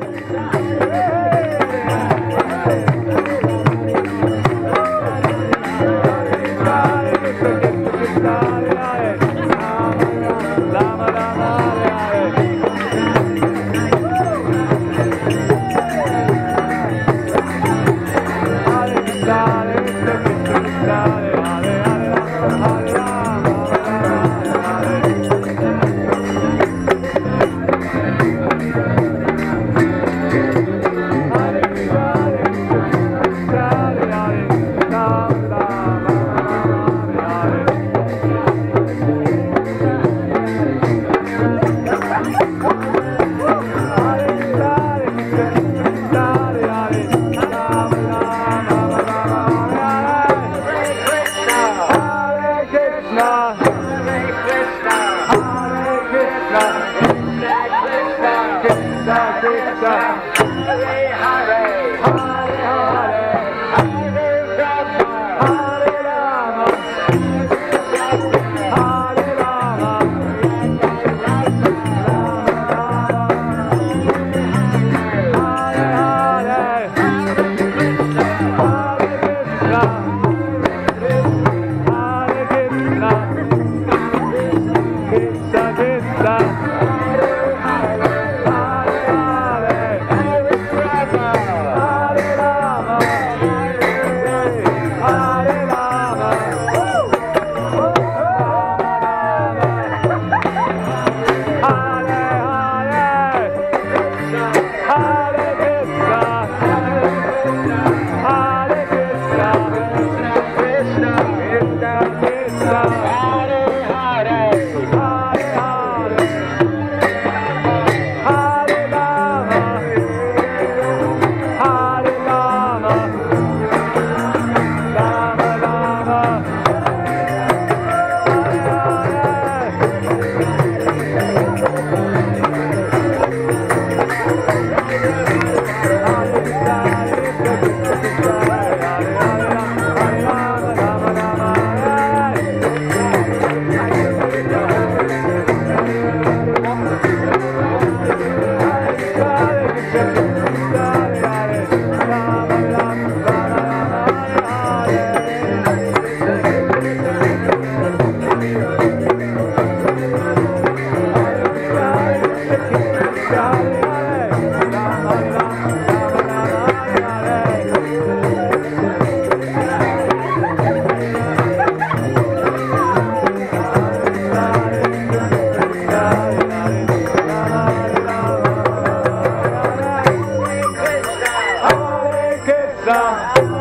Hare down.